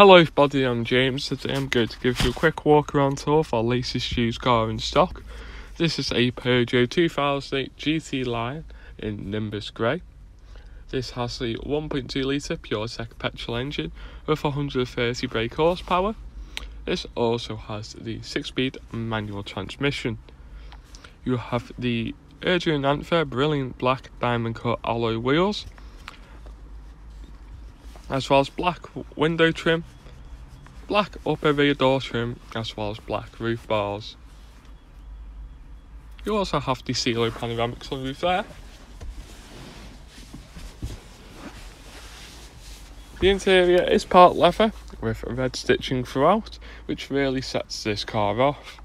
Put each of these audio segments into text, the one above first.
Hello everybody, I'm James. Today I'm going to give you a quick walk around tour of our latest used car in stock. This is a Peugeot 2008 GT line in Nimbus Grey. This has the 1.2 litre PureTech petrol engine with 130 brake horsepower. This also has the 6-speed manual transmission. You have the Adrian Anther brilliant black diamond cut alloy wheels as well as black window trim, black upper rear door trim, as well as black roof bars. You also have the Cielo panoramic sunroof there. The interior is part leather with red stitching throughout, which really sets this car off.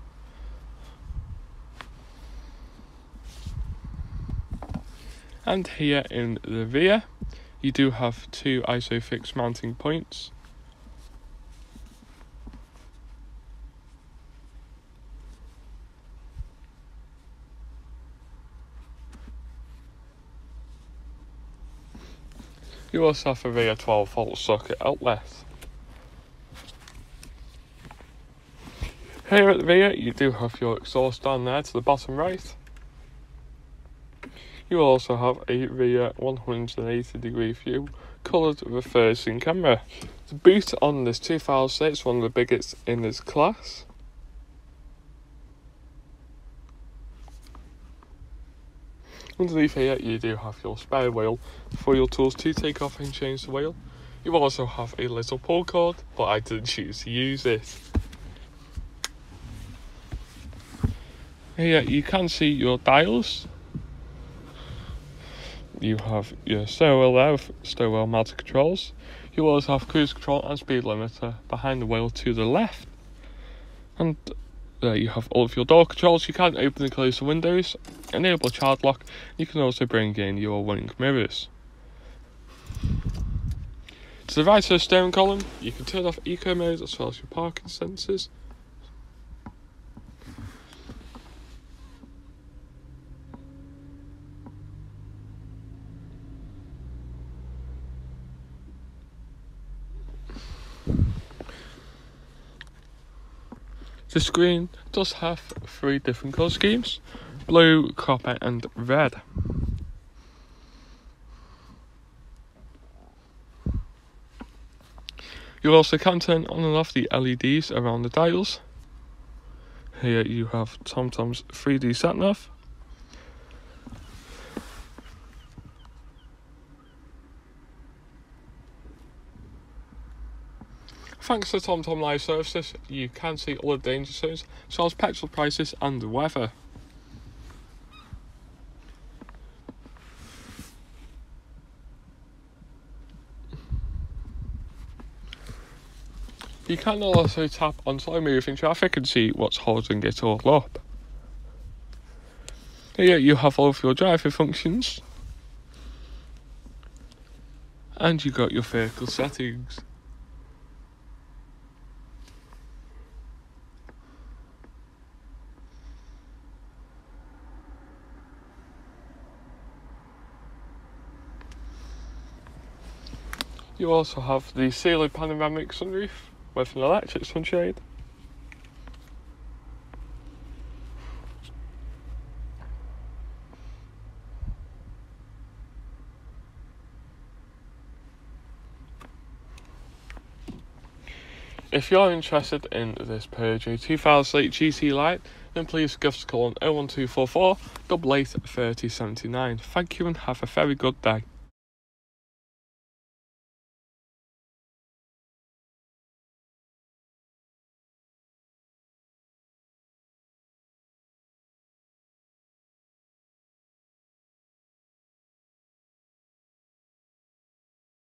And here in the rear, you do have two isofix mounting points. You also have a rear 12 volt socket outlet. Here at the rear you do have your exhaust down there to the bottom right. You also have a rear 180 degree view coloured reversing camera. The boot on this 2008 is one of the biggest in its class. Underneath here you do have your spare wheel for your tools to take off and change the wheel. You also have a little pull cord, but I didn't choose to use it. Here you can see your dials you have your steering wheel there with steering wheel mounted controls. You also have cruise control and speed limiter behind the wheel to the left. And there you have all of your door controls. You can open and close the windows, enable child lock. You can also bring in your wing mirrors. To the right of the steering column, you can turn off eco mode as well as your parking sensors. The screen does have three different colour schemes blue, copper, and red. You also can turn on and off the LEDs around the dials. Here you have TomTom's 3D sat nav. Thanks to TomTom Live Services, you can see all the danger zones, well as petrol prices and the weather. You can also tap on slow moving traffic and see what's holding it all up. Here you have all of your driver functions. And you got your vehicle settings. You also have the Cielo panoramic sunroof with an electric sunshade. If you're interested in this Peugeot 2008 GT Line, then please give us a call on 01244 88 3079. Thank you and have a very good day.